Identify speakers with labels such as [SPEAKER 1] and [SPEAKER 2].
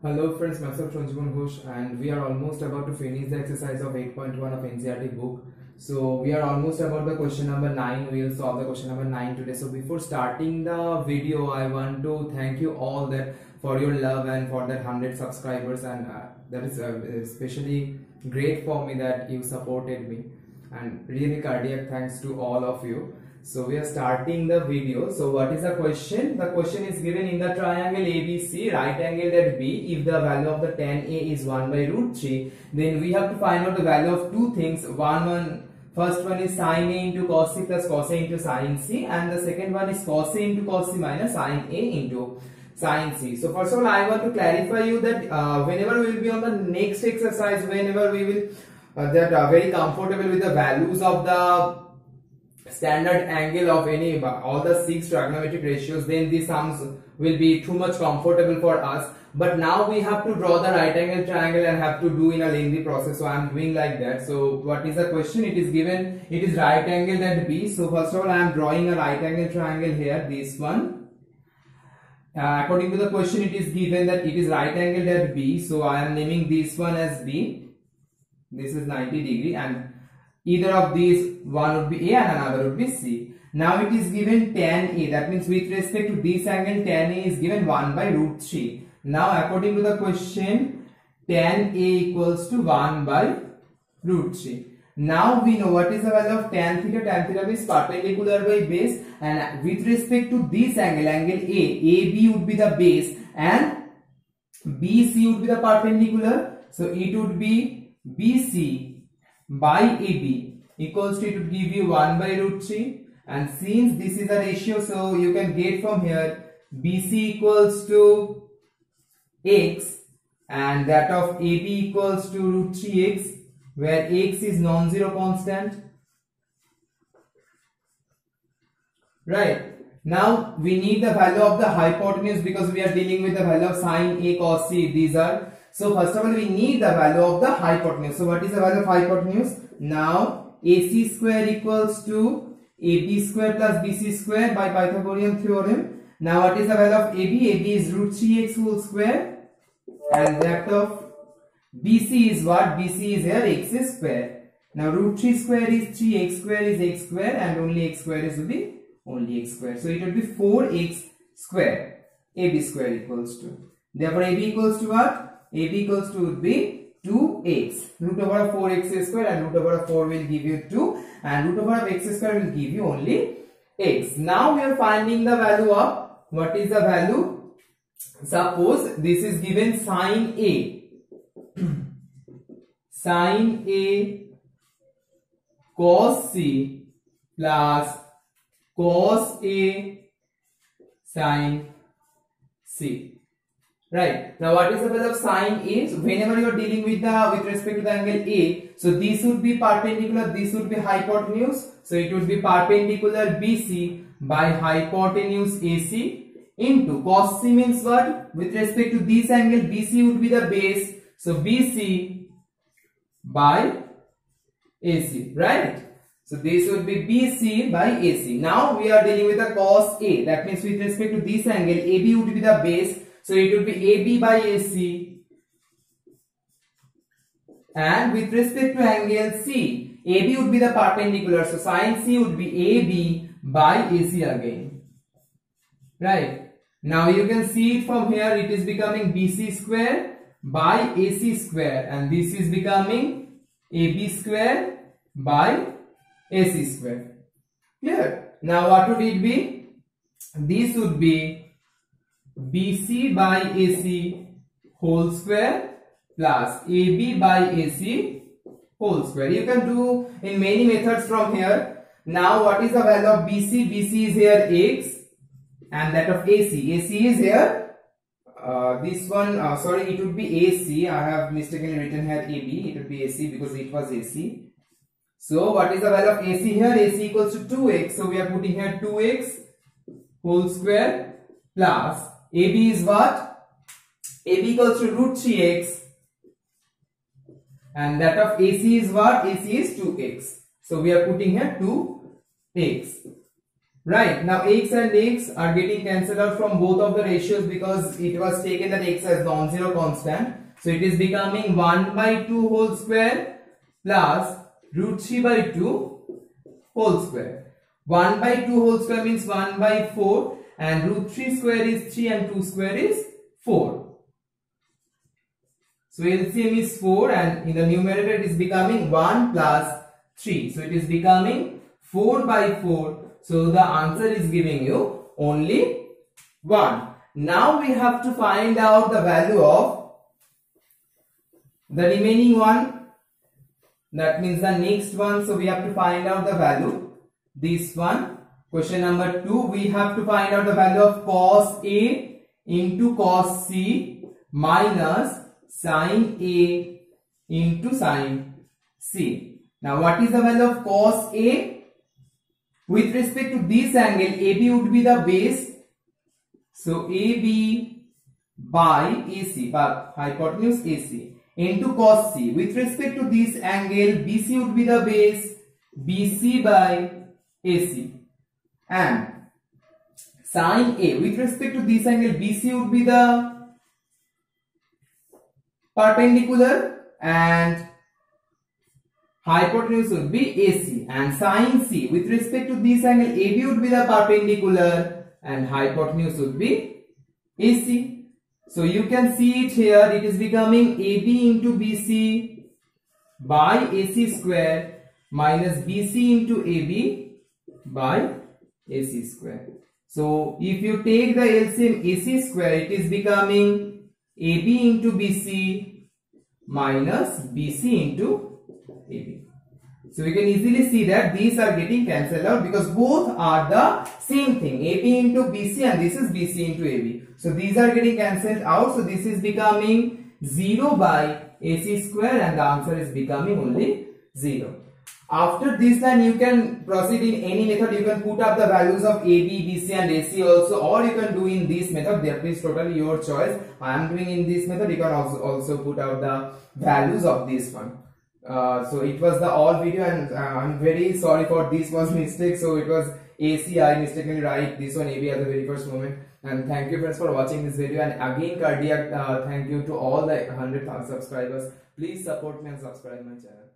[SPEAKER 1] Hello friends, myself Sanjiban Ghosh and we are almost about to finish the exercise of 8.1 of NCERT book. So we are almost about the question number 9. We will solve the question number 9 today. So before starting the video, I want to thank you all that for your love and for that 100 subscribers and uh, that is uh, especially great for me that you supported me and really cardiac thanks to all of you. So we are starting the video. So what is the question? The question is given in the triangle ABC, right angle at B. If the value of the tan A is 1 by root 3, then we have to find out the value of two things. One, one first one is sine A into cos C plus cos A into sine C and the second one is cos A into cos C minus sine A into sine C. So first of all, I want to clarify you that uh, whenever we will be on the next exercise, whenever we will uh, that are very comfortable with the values of the standard angle of any all the six trigonometric ratios then the sums will be too much comfortable for us. But now we have to draw the right angle triangle and have to do in a lengthy process. So i am doing like that. So what is the question? It is given it is right angle at b. So first of all i am drawing a right angle triangle here this one. Uh, according to the question it is given that it is right angle at b. So i am naming this one as b. This is 90 degree and Either of these, one would be A and another would be C. Now it is given tan A. That means with respect to this angle, tan A is given 1 by root 3. Now according to the question, tan A equals to 1 by root 3. Now we know what is the value of tan theta. Tan theta is perpendicular by base and with respect to this angle, angle A, AB would be the base and BC would be the perpendicular. So it would be BC by AB equals to it would give you 1 by root 3 and since this is a ratio so you can get from here BC equals to x and that of AB equals to root 3x where x is non-zero constant. Right. Now we need the value of the hypotenuse because we are dealing with the value of sine A cos C. These are so first of all, we need the value of the hypotenuse. So what is the value of hypotenuse? Now AC square equals to AB square plus BC square by Pythagorean theorem. Now what is the value of AB? AB is root 3x whole square and that of BC is what? BC is here x square. Now root 3 square is 3, x square is x square and only x square is will be only x square. So it will be 4x square. AB square equals to. Therefore AB equals to what? AB equals to would be 2x. Root over of 4x square and root over of 4 will give you 2 and root over of x square will give you only x. Now we are finding the value of what is the value? Suppose this is given sine A. sine A cos C plus cos A sine C. Right. Now what is the value of sine is whenever you are dealing with the with respect to the angle A, so this would be perpendicular, this would be hypotenuse. So it would be perpendicular BC by hypotenuse AC into cos C means what? With respect to this angle, BC would be the base. So BC by AC, right? So this would be BC by AC. Now we are dealing with the cos A. That means with respect to this angle, AB would be the base. So it would be AB by AC. And with respect to angle C, AB would be the perpendicular. So sine C would be AB by AC again. Right. Now you can see it from here. It is becoming BC square by AC square. And this is becoming AB square by AC square. Here. Now what would it be? This would be BC by AC whole square plus AB by AC whole square. You can do in many methods from here. Now what is the value of BC? BC is here X and that of AC. AC is here. Uh, this one, uh, sorry, it would be AC. I have mistakenly written here AB. It would be AC because it was AC. So what is the value of AC here? AC equals to 2x. So we are putting here 2x whole square plus AB is what? AB equals to root 3x and that of AC is what? AC is 2x. So we are putting here 2x. Right, now x and x are getting cancelled out from both of the ratios because it was taken that x as non-zero constant. So it is becoming 1 by 2 whole square plus root 3 by 2 whole square. 1 by 2 whole square means 1 by 4 and root 3 square is 3 and 2 square is 4. So LCM is 4 and in the numerator it is becoming 1 plus 3. So it is becoming 4 by 4 so the answer is giving you only 1. Now we have to find out the value of the remaining one. That means the next one. So we have to find out the value. This one. Question number 2. We have to find out the value of cos A into cos C minus sin A into sin C. Now what is the value of cos A? With respect to this angle, AB would be the base. So AB by AC, by hypotenuse AC into cos C. With respect to this angle, BC would be the base, BC by AC. And sine A, with respect to this angle, BC would be the perpendicular and hypotenuse would be AC and sine C. With respect to this angle AB would be the perpendicular and hypotenuse would be AC. So you can see it here. It is becoming AB into BC by AC square minus BC into AB by AC square. So if you take the LCM AC square it is becoming AB into BC minus BC into AB. So we can easily see that these are getting cancelled out because both are the same thing. AB into BC and this is BC into AB. So these are getting cancelled out. So this is becoming 0 by AC square and the answer is becoming only 0. After this line you can proceed in any method. You can put up the values of AB, BC and AC also or you can do in this method. That is totally your choice. I am doing in this method. You can also, also put out the values of this one. Uh, so it was the all video and uh, I'm very sorry for this was mistake so it was AC I mistakenly write this one AB at the very first moment and thank you friends for watching this video and again cardiac uh, thank you to all the 100 subscribers please support me and subscribe my channel